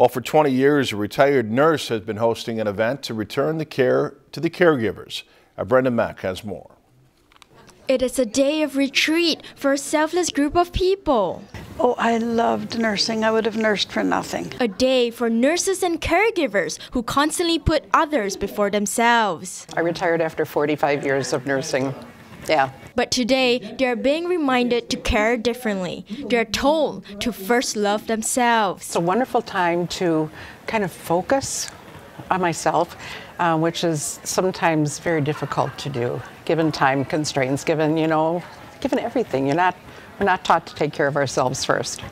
Well, for 20 years, a retired nurse has been hosting an event to return the care to the caregivers. Our Brenda Mack has more. It is a day of retreat for a selfless group of people. Oh, I loved nursing. I would have nursed for nothing. A day for nurses and caregivers who constantly put others before themselves. I retired after 45 years of nursing. Yeah. But today, they are being reminded to care differently. They are told to first love themselves. It's a wonderful time to kind of focus on myself, uh, which is sometimes very difficult to do, given time constraints, given, you know, given everything. You're not, we're not taught to take care of ourselves first.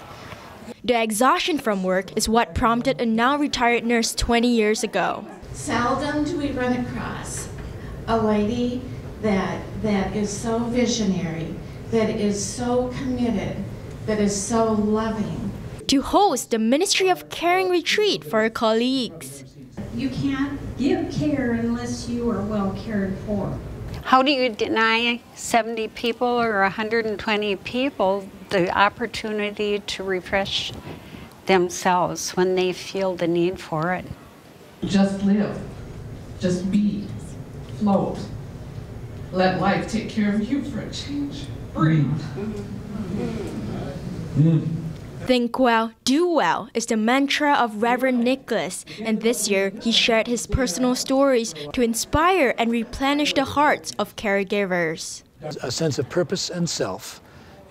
The exhaustion from work is what prompted a now retired nurse 20 years ago. Seldom do we run across a lady that that is so visionary, that is so committed, that is so loving. To host the Ministry of Caring retreat for her colleagues. You can't give care unless you are well cared for. How do you deny 70 people or 120 people the opportunity to refresh themselves when they feel the need for it? Just live, just be, float. Let life take care of you for a change. Breathe. Mm. Mm. Mm. Think well, do well is the mantra of Reverend Nicholas, and this year he shared his personal stories to inspire and replenish the hearts of caregivers. A sense of purpose and self,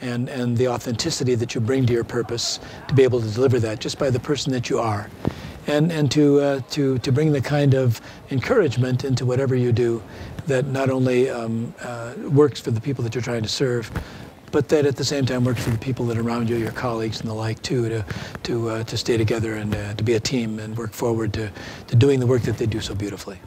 and, and the authenticity that you bring to your purpose to be able to deliver that just by the person that you are. And, and to, uh, to, to bring the kind of encouragement into whatever you do that not only um, uh, works for the people that you're trying to serve, but that at the same time works for the people that are around you, your colleagues and the like too, to, to, uh, to stay together and uh, to be a team and work forward to, to doing the work that they do so beautifully.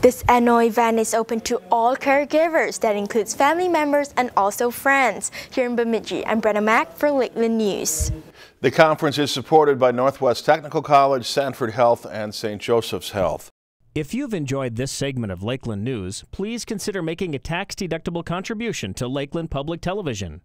This annual event is open to all caregivers. That includes family members and also friends. Here in Bemidji, I'm Brenna Mack for Lakeland News. The conference is supported by Northwest Technical College, Sanford Health, and St. Joseph's Health. If you've enjoyed this segment of Lakeland News, please consider making a tax-deductible contribution to Lakeland Public Television.